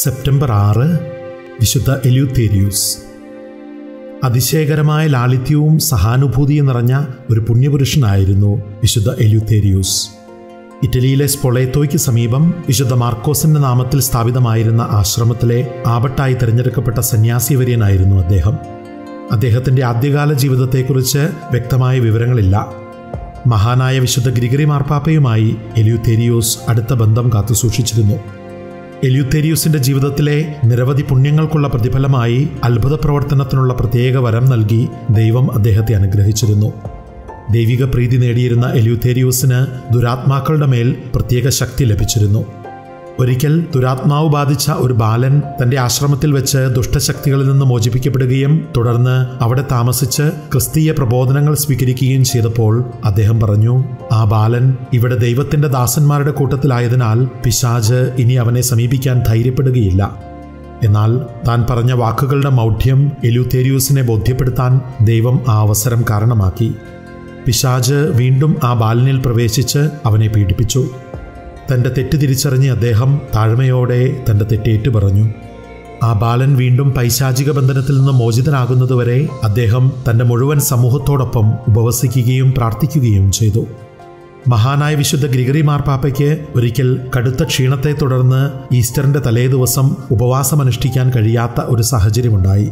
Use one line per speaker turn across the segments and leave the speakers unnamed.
September ആറ് വിശുദ്ധ എലിയുത്തേരിയൂസ്. അതിശയകരമായ ലാളിത്യവും സഹാനുഭൂതിയും നിറഞ്ഞ ഒരു പുണ്യപുരുഷനായിരുന്നു വിശുദ്ധ എലിയുത്തേരിയൂസ്. ഇറ്റലിയിലെ സ്പൊളേത്തോയ്ക്ക് സമീപം വിശുദ്ധ മാർക്കോസിന്റെ നാമത്തിൽ സ്ഥാപിതമായിരുന്ന ആശ്രമത്തിലെ ആപട്ടായി തിരഞ്ഞെടുക്കപ്പെട്ട സന്യാസിവര്യനായിരുന്നു അദ്ദേഹം. അദ്ദേഹത്തിന്റെ ആദ്യകാല ജീവിതത്തെക്കുറിച്ച് വ്യക്തമായ വിവരങ്ങളില്ല. മഹാനായ വിശുദ്ധ ഗ്രിഗറി മാർപ്പാപ്പയുമായി എലിയുത്തേരിയോസ് അടുത്ത ബന്ധം കാത്തുസൂക്ഷിച്ചിരുന്നു. എലിയുത്തേരിയൂസിന്റെ ജീവിതത്തിലെ നിരവധി പുണ്യങ്ങൾക്കുള്ള പ്രതിഫലമായി അത്ഭുത പ്രവർത്തനത്തിനുള്ള പ്രത്യേക വരം നൽകി ദൈവം അദ്ദേഹത്തെ അനുഗ്രഹിച്ചിരുന്നു. ദൈവിക പ്രീതി നേടിയിരുന്ന എലിയുത്തേരിയൂസിന് ദുരാത്മാക്കളുടെ മേൽ പ്രത്യേക ശക്തി ലഭിച്ചിരുന്നു. ഒരിക്കൽ ദുരാത്മാവ് ബാധിച്ച ഒരു ബാലൻ തന്റെ ആശ്രമത്തിൽ വെച്ച് ദുഷ്ടശക്തികളിൽ നിന്ന് മോചിപ്പിക്കപ്പെടുകയും തുടർന്ന് അവിടെ താമസിച്ച് ക്രിസ്തീയ പ്രബോധനങ്ങൾ സ്വീകരിക്കുകയും ചെയ്തപ്പോൾ അദ്ദേഹം പറഞ്ഞു ആ ബാലൻ ഇവിടെ ദൈവത്തിന്റെ ദാസന്മാരുടെ കൂട്ടത്തിലായതിനാൽ പിശാജ് ഇനി അവനെ സമീപിക്കാൻ ധൈര്യപ്പെടുകയില്ല. എന്നാൽ താൻ പറഞ്ഞ വാക്കുകളുടെ മൗഢ്യം എലൂത്തേരിയൂസിനെ ബോധ്യപ്പെടുത്താൻ ദൈവം ആ അവസരം കാരണമാക്കി. പിശാജ് വീണ്ടും ആ ബാലനിൽ പ്രവേശിച്ച് അവനെ പീഡിപ്പിച്ചു. തന്റെ തെറ്റ് തിരിച്ചറിഞ്ഞ് അദ്ദേഹം താഴ്മയോടെ തന്റെ തെറ്റേറ്റു പറഞ്ഞു ആ ബാലൻ വീണ്ടും പൈശാചിക ബന്ധനത്തിൽ നിന്ന് മോചിതനാകുന്നതുവരെ അദ്ദേഹം തന്റെ മുഴുവൻ സമൂഹത്തോടൊപ്പം ഉപവസിക്കുകയും പ്രാർത്ഥിക്കുകയും ചെയ്തു. മഹാനായ വിശുദ്ധ ഗ്രിഗറി മാർപ്പാപ്പയ്ക്ക് ഒരിക്കൽ കടുത്ത ക്ഷീണത്തെ തുടർന്ന് ഈസ്റ്ററിന്റെ തലേദിവസം ഉപവാസമനുഷ്ഠിക്കാൻ കഴിയാത്ത ഒരു സാഹചര്യമുണ്ടായി.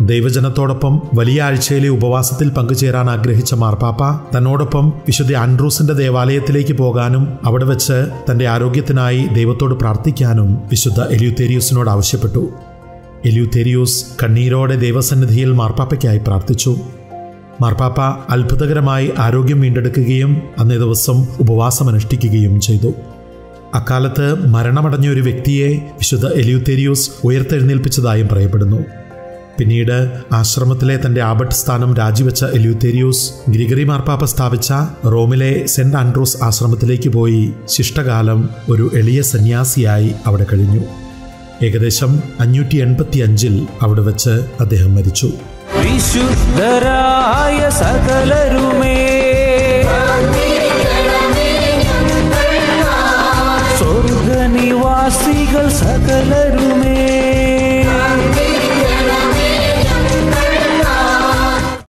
ദൈവജനത്തോടൊപ്പം വലിയ ആഴ്ചയിലെ ഉപവാസത്തിൽ പങ്കുചേരാൻ ആഗ്രഹിച്ച മാർപ്പാപ്പ തന്നോടൊപ്പം വിശുദ്ധ ആൻഡ്രൂസിന്റെ ദേവാലയത്തിലേക്ക് പോകാനും അവിടെ വെച്ച് തന്റെ ആരോഗ്യത്തിനായി ദൈവത്തോട് പ്രാർത്ഥിക്കാനും വിശുദ്ധ എലിയുത്തേരിയൂസിനോട് ആവശ്യപ്പെട്ടു. എലിയുത്തേരിയൂസ് കണ്ണീരോടെ ദൈവസന്നിധിയിൽ മാർപ്പാപ്പയ്ക്കായി പ്രാർത്ഥിച്ചു. മാർപ്പാപ്പ അത്ഭുതകരമായി ആരോഗ്യം വീണ്ടെടുക്കുകയും അന്നേ ദിവസം ഉപവാസമനുഷ്ഠിക്കുകയും ചെയ്തു. അക്കാലത്ത് മരണമടഞ്ഞ ഒരു വ്യക്തിയെ വിശുദ്ധ എലിയുത്തേരിയൂസ് ഉയർത്തെഴുന്നേൽപ്പിച്ചതായും പറയപ്പെടുന്നു. പിന്നീട് ആശ്രമത്തിലെ തന്റെ ആബട്ട് സ്ഥാനം രാജിവെച്ച എല്യൂത്തേരിയൂസ് ഗ്രിഗറി മാർപ്പാപ്പ സ്ഥാപിച്ച റോമിലെ സെന്റ് ആൻഡ്രൂസ് ആശ്രമത്തിലേക്ക് പോയി ശിഷ്ടകാലം ഒരു എളിയ സന്യാസിയായി അവിടെ കഴിഞ്ഞു. ഏകദേശം അഞ്ഞൂറ്റി എൺപത്തി അഞ്ചിൽ അവിടെ വെച്ച് അദ്ദേഹം മരിച്ചു.
സ്വർഗനിവാസികൾ സകലരുമേ.